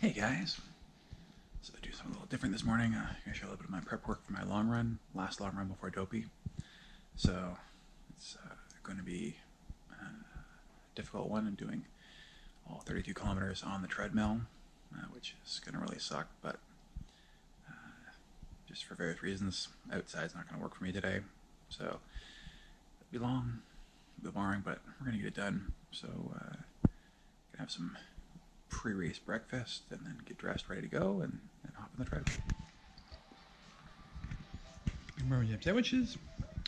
Hey guys. So I do something a little different this morning. Uh, I'm gonna show a little bit of my prep work for my long run, last long run before Dopey. So it's uh, going to be uh, a difficult one. I'm doing all 32 kilometers on the treadmill, uh, which is going to really suck. But uh, just for various reasons, outside's not going to work for me today. So it'll be long, it'll be boring, but we're going to get it done. So uh, gonna have some pre-race breakfast and then get dressed, ready to go, and, and hop in the treadmill. Remember, you have sandwiches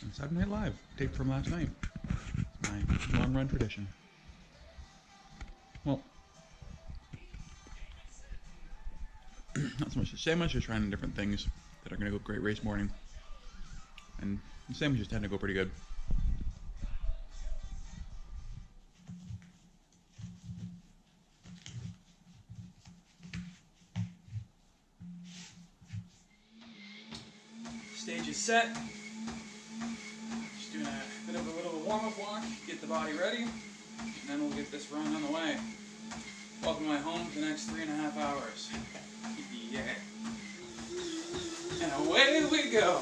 and Saturday Night Live, taped from last night. It's my long run tradition. Well, not so much the sandwich, just trying different things that are going to go great race morning. And the sandwiches tend to go pretty good. Stage is set. Just doing a bit of a little warm-up walk, get the body ready, and then we'll get this run on the way. Welcome my home for the next three and a half hours. yeah. And away we go.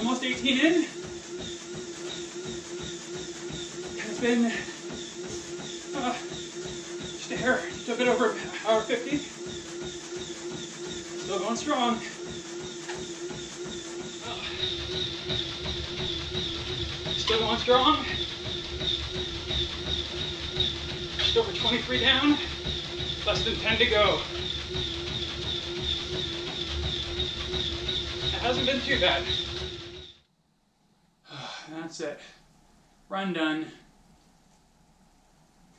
Almost 18 in. It's been uh, just a hair, just a bit over hour 50. Still going strong. Uh, Still going strong. Just over 23 down. Less than 10 to go. It hasn't been too bad. That's it. Run done.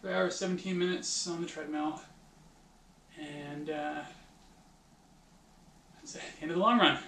Three hours, 17 minutes on the treadmill. And uh, that's it. End of the long run.